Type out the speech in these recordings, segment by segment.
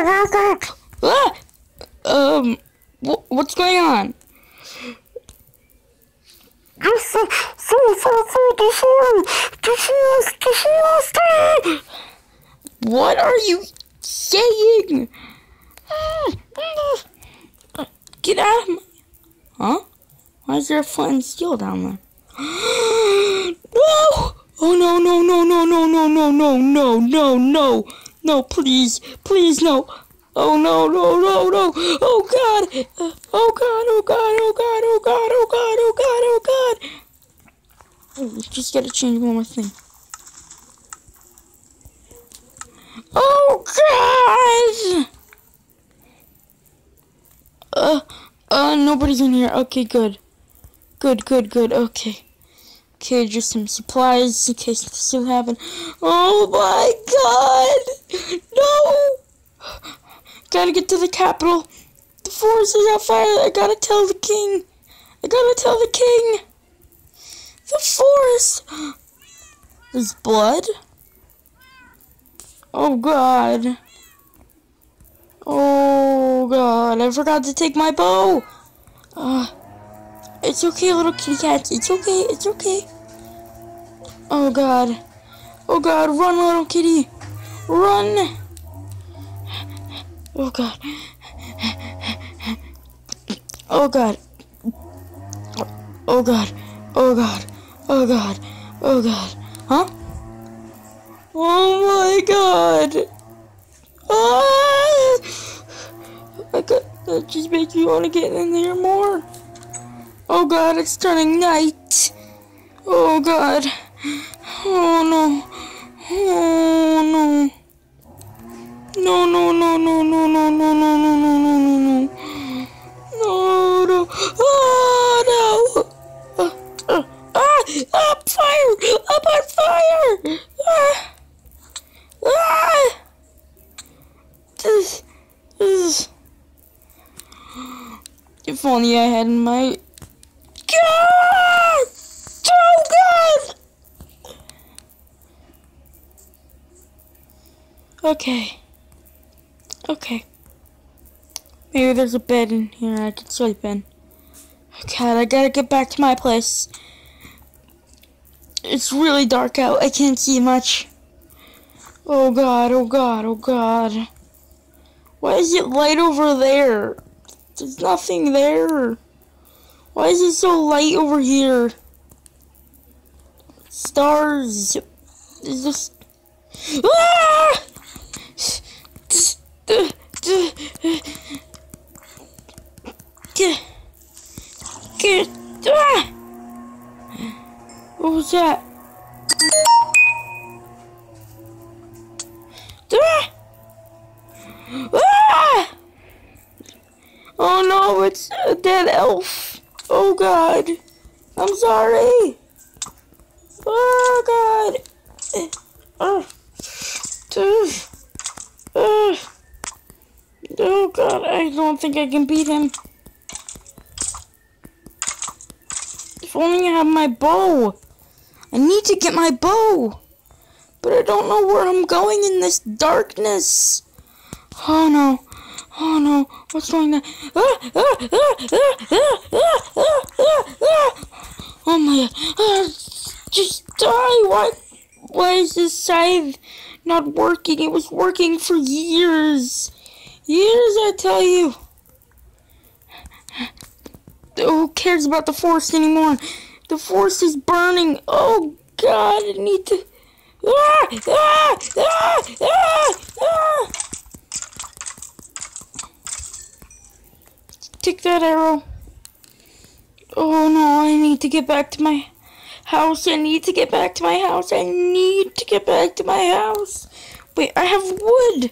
Ah! Um, wh what's going on? Yes, so, so, so, so, the forest, the forest, the forest. What are you saying? Get out of my... Huh? Why is there a flint and steel down there? no! Oh no, no, no, no, no, no, no, no, no, no, no. No, please, please, no. Oh no, no, no, no. Oh god. Oh god, oh god, oh god, oh god, oh god, oh god, oh god. Oh, just gotta change one more thing. Oh god! Uh, uh, nobody's in here. Okay, good. Good, good, good. Okay. Okay, just some supplies in case this still happen. Oh my god! No! Gotta get to the capital. The forest is on fire. I gotta tell the king. I gotta tell the king. The forest. There's blood. Oh god. Oh god. I forgot to take my bow. Uh, it's okay, little kitty cats. It's okay. It's okay. Oh god. Oh god. Run, little kitty. Run. Oh god. Oh god. Oh god. Oh god. Oh god. Oh god. Huh? Oh my god. Ah! I got, that just makes me want to get in there more. Oh god, it's turning night. Oh god. Oh no. Oh no. No, no, no, no, no, no, no, no, no, no, no, no, no. No, no. Oh, no. Uh, uh, ah, up fire. Up on fire. Ah. Ah. This, this. If only I had my... God! Oh, God! Okay. Okay. Maybe there's a bed in here I can sleep in. God, I gotta get back to my place. It's really dark out. I can't see much. Oh god, oh god, oh god. Why is it light over there? There's nothing there. Why is it so light over here? Stars. Is this... Ah! Get! What was that? Oh no, it's a dead elf. Oh god. I'm sorry. Oh god. Uh. Oh god, I don't think I can beat him. If only I have my bow. I need to get my bow. But I don't know where I'm going in this darkness. Oh no. Oh no. What's going on? Ah, ah, ah, oh my god. just die. Why, why is this scythe not working? It was working for years. Years, I tell you. Who cares about the forest anymore? The forest is burning. Oh, God, I need to... Ah! Ah! Ah! Ah! Ah! Take that arrow. Oh, no, I need to get back to my house. I need to get back to my house. I need to get back to my house. Wait, I have wood.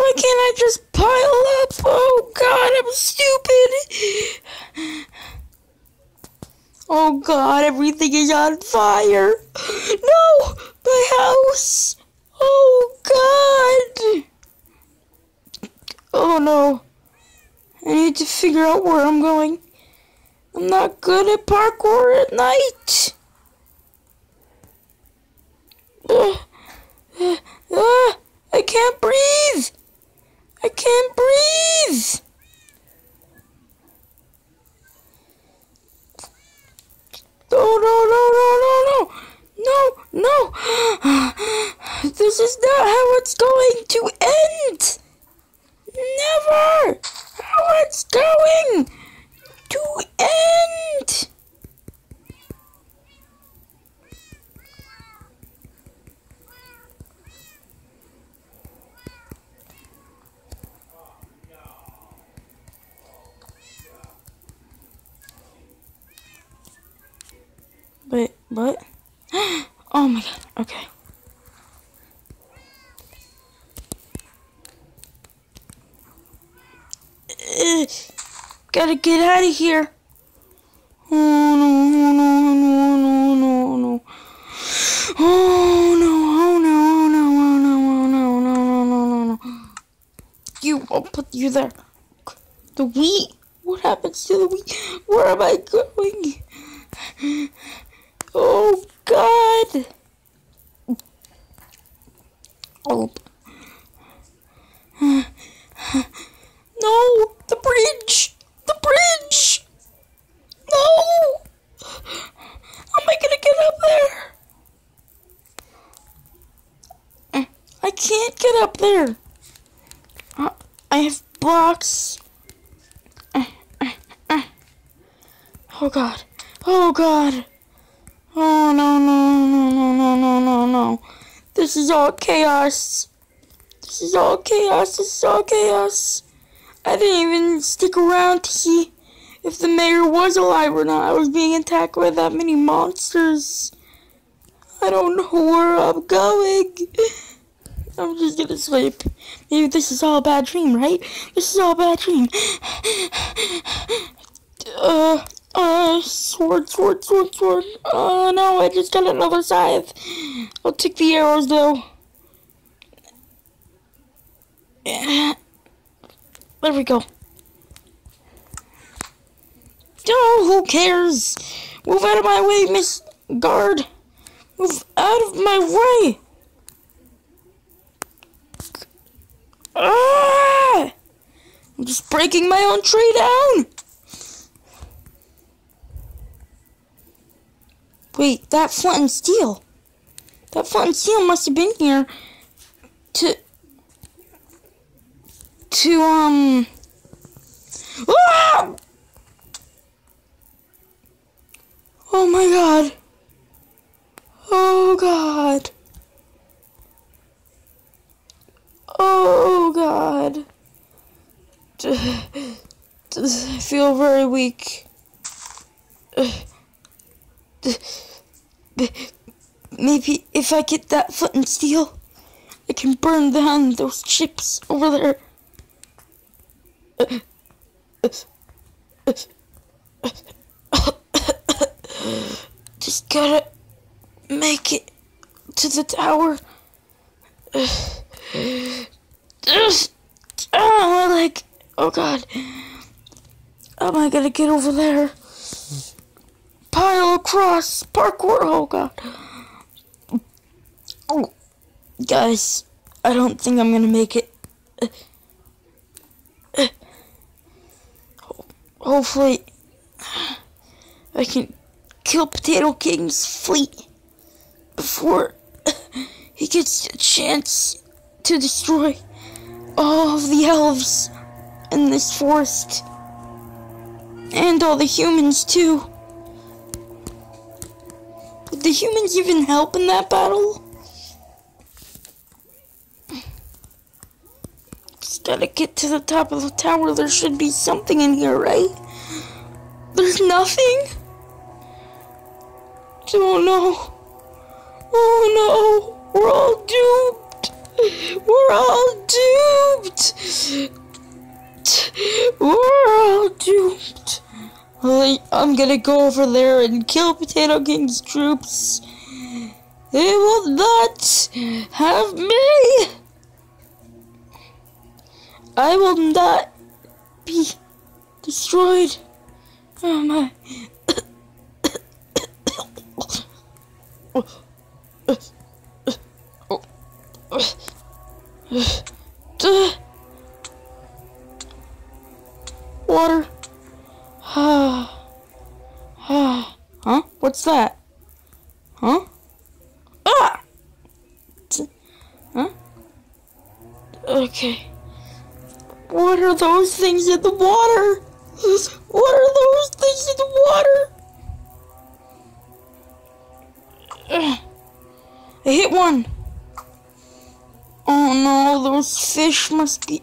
Why can't I just pile up? Oh god, I'm stupid. Oh god, everything is on fire. No, my house. Oh god. Oh no. I need to figure out where I'm going. I'm not good at parkour at night. Uh, uh, uh, I can't breathe. I This is not how it's going to end. Never. How it's going to end. Wait, what? Oh my god, okay. Ugh, gotta get out of here. Oh no, oh no, no, no, no, no. Oh no, oh no, oh no, oh no, oh no, no, no, no, no, no. You, I'll put you there. The wheat? What happens to the wheat? Where am I going? Oh God! Oh. No! The bridge! The bridge! No! How am I gonna get up there? I can't get up there. Uh, I have blocks. Oh God. Oh God. Oh no no no no no no no no. This is all chaos. This is all chaos. This is all chaos. I didn't even stick around to see if the mayor was alive or not. I was being attacked by that many monsters. I don't know where I'm going. I'm just gonna sleep. Maybe this is all a bad dream, right? This is all a bad dream. Uh, uh, sword, sword, sword, sword. Oh no, I just got another scythe. I'll take the arrows though. There we go. Oh, who cares? Move out of my way, Miss Guard. Move out of my way. Ah! I'm just breaking my own tree down. Wait, that flint and steel. That flint and steel must have been here to to um ah! Oh my god. Oh god. I feel very weak. Maybe if I get that flint and steel, I can burn down those chips over there. Just gotta make it to the tower. Just, oh, leg. Oh, God. How am I gonna get over there? Pile across. Parkour. Oh, God. Oh, guys, I don't think I'm gonna make it. Hopefully, I can kill Potato King's fleet before he gets a chance to destroy all of the elves in this forest. And all the humans, too. Did the humans even help in that battle? Just gotta get to the top of the tower. There should be something in here, right? There's nothing? Oh no. Oh no. We're all doomed. We're all doomed. We're all doomed. I'm gonna go over there and kill Potato King's troops. They will not have me. I will not be destroyed. Oh my. Water. Okay. What are those things in the water? What are those things in the water? Ugh. I hit one. Oh no, those fish must be.